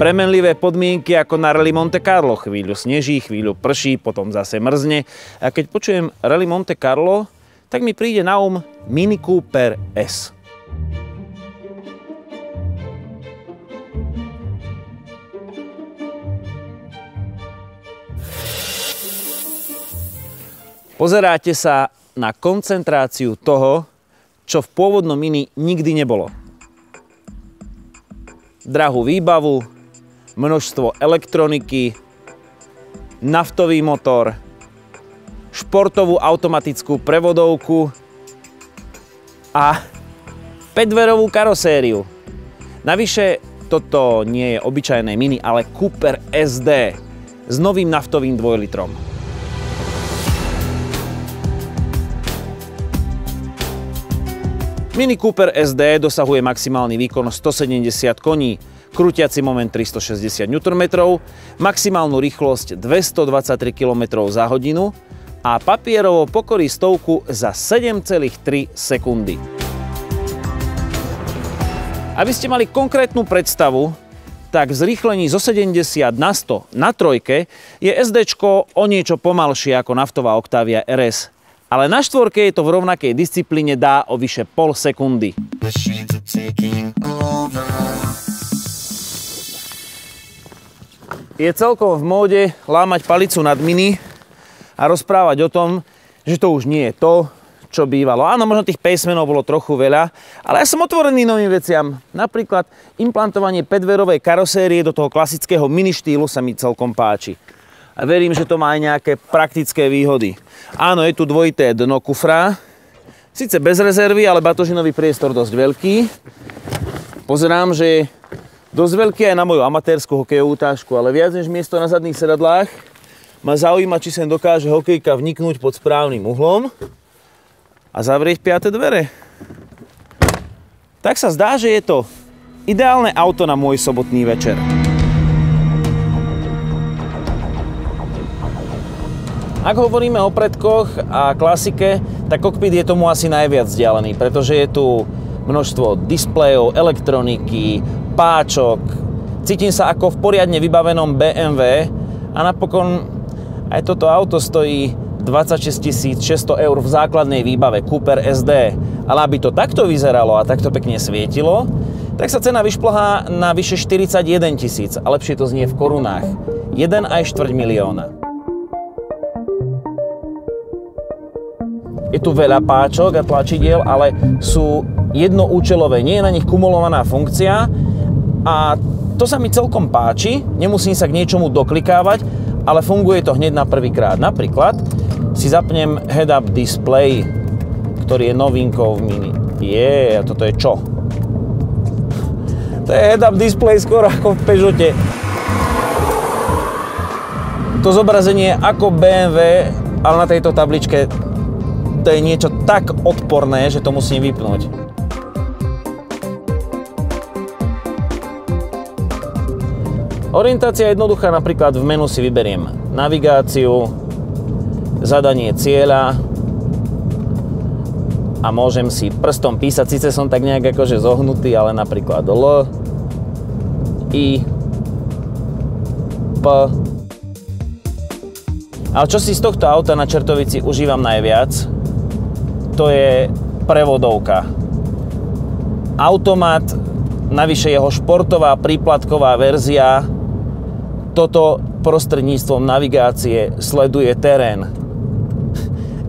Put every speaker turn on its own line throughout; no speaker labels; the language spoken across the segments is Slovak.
Premenlivé podmienky ako na Rally Monte Carlo. Chvíľu sneží, chvíľu prší, potom zase mrzne. A keď počujem Rally Monte Carlo, tak mi príde na um Mini Cooper S. Pozeráte sa na koncentráciu toho, čo v pôvodnom Mini nikdy nebolo. Drahú výbavu, množstvo elektroniky, naftový motor, športovú automatickú prevodovku a 5-dverovú karosériu. Navyše toto nie je obyčajné Mini, ale Cooper SD s novým naftovým dvojlitrom. Mini Cooper SD dosahuje maximálny výkon 170 koní, krútiaci moment 360 Nm, maximálnu rýchlosť 223 km za hodinu a papierovo pokorí stovku za 7,3 sekundy. Aby ste mali konkrétnu predstavu, tak zrýchlení zo 70 na 100 na trojke je SD o niečo pomalšie ako naftová Octavia RS. Ale na štvorke je to v rovnakej disciplíne dá o vyše pol sekundy. Je celkom v móde lámať palicu nad mini a rozprávať o tom, že to už nie je to, čo bývalo. Áno, možno tých pacemenov bolo trochu veľa, ale ja som otvorený novým veciam. Napríklad implantovanie 5 karosérie do toho klasického mini štýlu sa mi celkom páči. A verím, že to má aj nejaké praktické výhody. Áno, je tu dvojité dno kufra, síce bez rezervy, ale batožinový priestor dosť veľký. Pozerám, že dosť veľký aj na moju amatérskú hokejovú tášku, ale viac než miesto na zadných sedadlách ma zaujíma, či sem dokáže hokejka vniknúť pod správnym uhlom a zavrieť piaté dvere. Tak sa zdá, že je to ideálne auto na môj sobotný večer. Ak hovoríme o predkoch a klasike, tak kokpit je tomu asi najviac vzdialený, pretože je tu množstvo displejov, elektroniky, páčok. Cítim sa ako v poriadne vybavenom BMW a napokon aj toto auto stojí 26 600 eur v základnej výbave Cooper SD. Ale aby to takto vyzeralo a takto pekne svietilo, tak sa cena vyšplhá na vyše 41 tisíc a lepšie to znie v korunách. 1 aj 4 milióna. Je tu veľa páčok a tlačidiel, ale sú jednoúčelové, nie je na nich kumulovaná funkcia a to sa mi celkom páči, nemusím sa k niečomu doklikávať, ale funguje to hneď na prvýkrát. Napríklad si zapnem head-up display, ktorý je novinkou v Mini. Je, a toto je čo? To je head-up display skoro ako v Peugeote. To zobrazenie ako BMW, ale na tejto tabličke to je niečo tak odporné, že to musím vypnúť. Orientácia je jednoduchá, napríklad v menu si vyberiem navigáciu, zadanie cieľa a môžem si prstom písať, síce som tak nejak akože zohnutý, ale napríklad L, I, P. Ale čo si z tohto auta na čertovici užívam najviac, to je prevodovka. Automat, navyše jeho športová príplatková verzia toto prostredníctvom navigácie sleduje terén.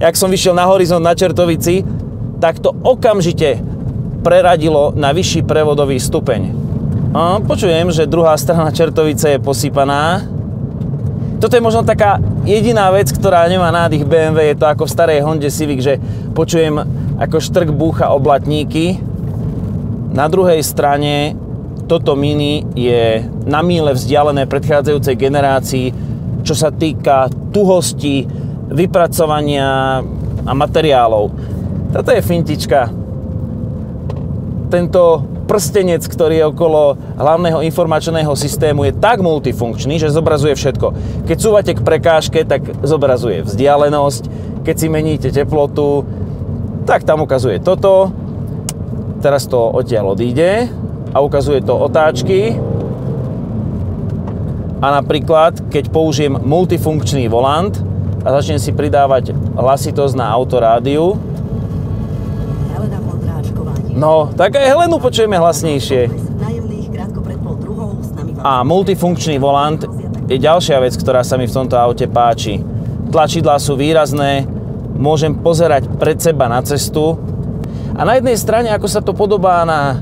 Jak som vyšiel na horizont na Čertovici, tak to okamžite preradilo na vyšší prevodový stupeň. A počujem, že druhá strana Čertovice je posypaná. Toto je možno taká jediná vec, ktorá nemá nádych BMW, je to ako v starej Honde Civic, že počujem ako štrk búcha oblatníky. Na druhej strane toto Mini je na míle vzdialené predchádzajúcej generácii, čo sa týka tuhosti, vypracovania a materiálov. Toto je fintička. Tento prstenec, ktorý je okolo hlavného informačného systému, je tak multifunkčný, že zobrazuje všetko. Keď súvate k prekážke, tak zobrazuje vzdialenosť. Keď si meníte teplotu, tak tam ukazuje toto. Teraz to odtiaľ odíde a ukazuje to otáčky A napríklad, keď použijem multifunkčný volant a začnem si pridávať hlasitosť na autorádiu, No, tak aj Helenu počujeme hlasnejšie. A multifunkčný volant je ďalšia vec, ktorá sa mi v tomto aute páči. Tlačidlá sú výrazné, môžem pozerať pred seba na cestu a na jednej strane, ako sa to podobá na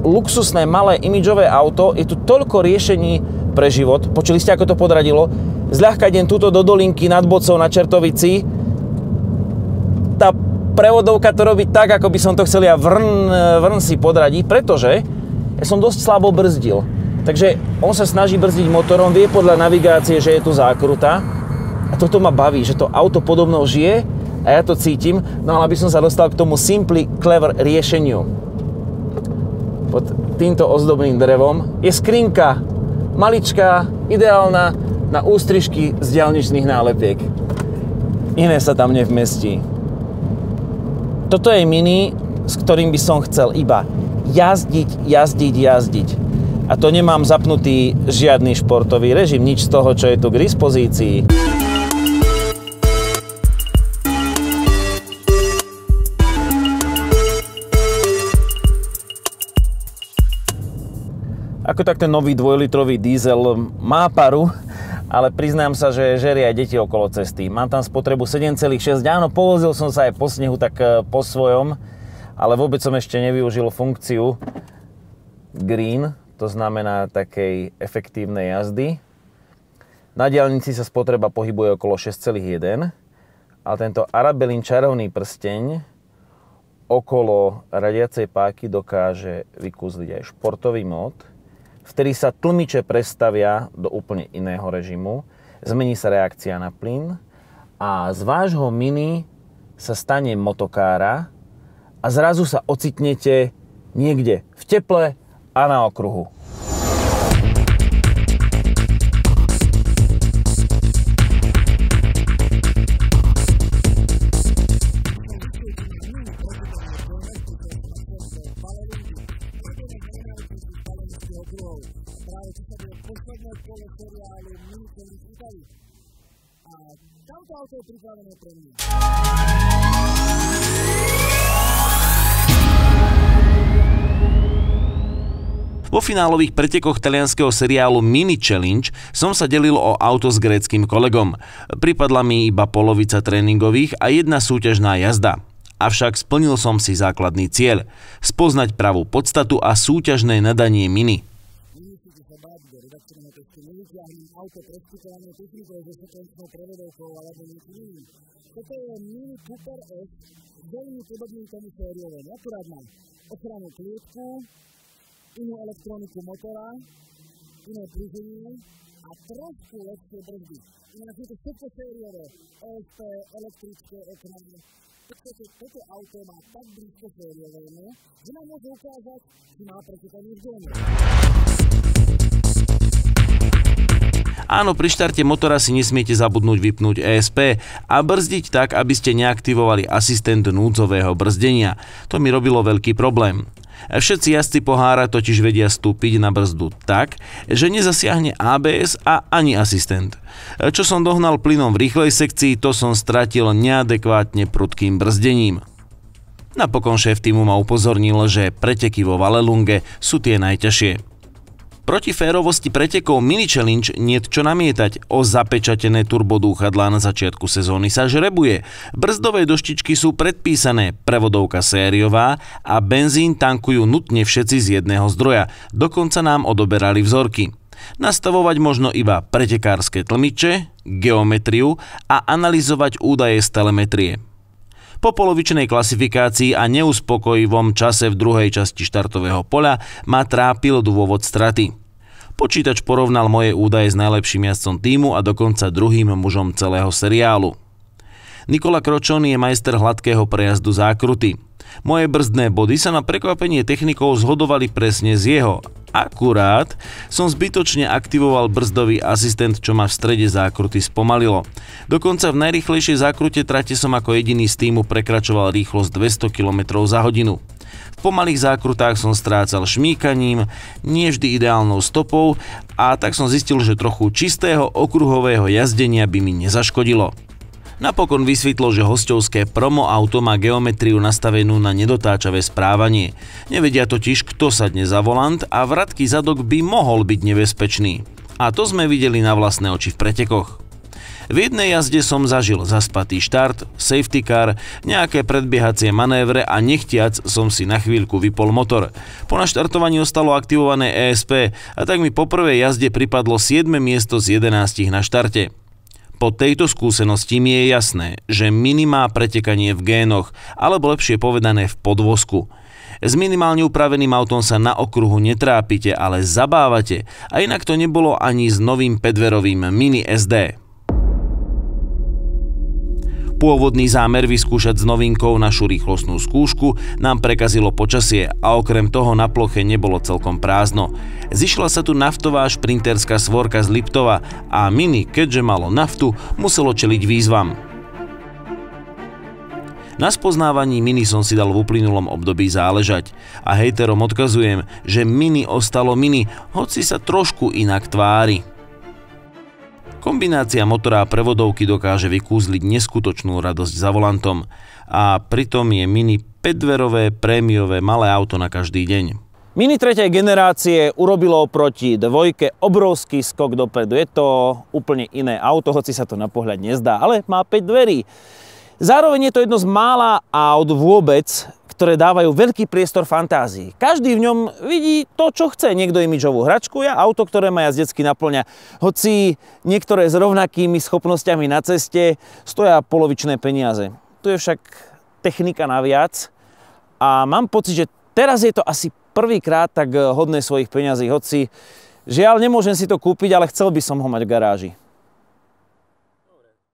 luxusné malé imidžové auto, je tu toľko riešení pre život. Počuli ste, ako to podradilo? Zľahka idem túto do dolinky nad Bocou na Čertovici. Tá prevodovka to robí tak, ako by som to chcel ja vrn, vrn si podradiť, pretože ja som dosť slabo brzdil. Takže on sa snaží brzdiť motorom, vie podľa navigácie, že je tu zákruta a toto ma baví, že to auto podobno žije a ja to cítim, no ale aby som sa dostal k tomu simply clever riešeniu. Pod týmto ozdobným drevom je skrinka, maličká, ideálna na ústrižky z diálničných nálepiek. Iné sa tam nevmestí. Toto je mini, s ktorým by som chcel iba jazdiť, jazdiť, jazdiť. A to nemám zapnutý žiadny športový režim, nič z toho, čo je tu k dispozícii. Ako tak ten nový dvojlitrový diesel má paru, ale priznám sa, že žerie aj deti okolo cesty. Mám tam spotrebu 7,6, áno, povozil som sa aj po snehu, tak e, po svojom, ale vôbec som ešte nevyužil funkciu green, to znamená takej efektívnej jazdy. Na diálnici sa spotreba pohybuje okolo 6,1, ale tento Arabelin čarovný prsteň okolo radiacej páky dokáže vykúzliť aj športový mód, vtedy sa tlmiče prestavia do úplne iného režimu, zmení sa reakcia na plyn a z vášho mini sa stane motokára a zrazu sa ocitnete niekde v teple a na okruhu. Auto je pripravené pre mňa. Vo finálových pretekoch talianského seriálu Mini Challenge som sa delil o auto s gréckým kolegom. Pripadla mi iba polovica tréningových a jedna súťažná jazda. Avšak splnil som si základný cieľ. Spoznať pravú podstatu a súťažné nadanie Mini auto preskytované technikou so sekvenčnou prevodovkou alebo niečo iným. Toto je Mini Cooper S, veľmi podobný tomu sériovým. Akurát má ochranu klietku, inú elektroniku motora, iné pruženie a trošku lepšie brzdy. Ináč je to všetko sériové, ESP, elektrické ekrany. Toto auto má tak blízko sériovému, že nám môže ukázať, či má pretekanie v zóne. Áno, pri štarte motora si nesmiete zabudnúť vypnúť ESP a brzdiť tak, aby ste neaktivovali asistent núdzového brzdenia. To mi robilo veľký problém. Všetci jazdci pohára totiž vedia stúpiť na brzdu tak, že nezasiahne ABS a ani asistent. Čo som dohnal plynom v rýchlej sekcii, to som stratil neadekvátne prudkým brzdením. Napokon šéf týmu ma upozornil, že preteky vo Valelunge sú tie najťažšie. Proti férovosti pretekov Mini Challenge nie čo namietať. O zapečatené turbodúchadlá na začiatku sezóny sa žrebuje. Brzdové doštičky sú predpísané, prevodovka sériová a benzín tankujú nutne všetci z jedného zdroja. Dokonca nám odoberali vzorky. Nastavovať možno iba pretekárske tlmiče, geometriu a analyzovať údaje z telemetrie. Po polovičnej klasifikácii a neuspokojivom čase v druhej časti štartového poľa ma trápil dôvod straty. Počítač porovnal moje údaje s najlepším jazdcom týmu a dokonca druhým mužom celého seriálu. Nikola Kročony je majster hladkého prejazdu zákruty. Moje brzdné body sa na prekvapenie technikov zhodovali presne z jeho. Akurát som zbytočne aktivoval brzdový asistent, čo ma v strede zákruty spomalilo. Dokonca v najrychlejšej zákrute trate som ako jediný z týmu prekračoval rýchlosť 200 km za hodinu. V pomalých zákrutách som strácal šmíkaním, nie vždy ideálnou stopou a tak som zistil, že trochu čistého okruhového jazdenia by mi nezaškodilo. Napokon vysvetlo, že hostovské promo auto má geometriu nastavenú na nedotáčavé správanie. Nevedia totiž, kto sadne za volant a vratký zadok by mohol byť nebezpečný. A to sme videli na vlastné oči v pretekoch. V jednej jazde som zažil zaspatý štart, safety car, nejaké predbiehacie manévre a nechtiac som si na chvíľku vypol motor. Po naštartovaní ostalo aktivované ESP a tak mi po prvej jazde pripadlo 7 miesto z 11 na štarte. Po tejto skúsenosti mi je jasné, že mini má pretekanie v génoch, alebo lepšie povedané v podvozku. S minimálne upraveným autom sa na okruhu netrápite, ale zabávate a inak to nebolo ani s novým pedverovým Mini SD. Pôvodný zámer vyskúšať s novinkou našu rýchlostnú skúšku nám prekazilo počasie a okrem toho na ploche nebolo celkom prázdno. Zišla sa tu naftová šprinterská svorka z Liptova a Mini, keďže malo naftu, muselo čeliť výzvam. Na spoznávaní Mini som si dal v uplynulom období záležať a hejterom odkazujem, že Mini ostalo Mini, hoci sa trošku inak tvári. Kombinácia motora a prevodovky dokáže vykúzliť neskutočnú radosť za volantom a pritom je Mini 5-dverové prémiové malé auto na každý deň.
Mini tretej generácie urobilo proti dvojke obrovský skok dopredu. Je to úplne iné auto, hoci sa to na pohľad nezdá, ale má 5 dverí. Zároveň je to jedno z mála aut vôbec, ktoré dávajú veľký priestor fantázii. Každý v ňom vidí to, čo chce. Niekto imidžovú hračku, ja auto, ktoré ma jazdecky naplňa. Hoci niektoré s rovnakými schopnosťami na ceste stoja polovičné peniaze. Tu je však technika naviac a mám pocit, že teraz je to asi prvýkrát tak hodné svojich peňazí, hoci žiaľ nemôžem si to kúpiť, ale chcel by som ho mať v garáži.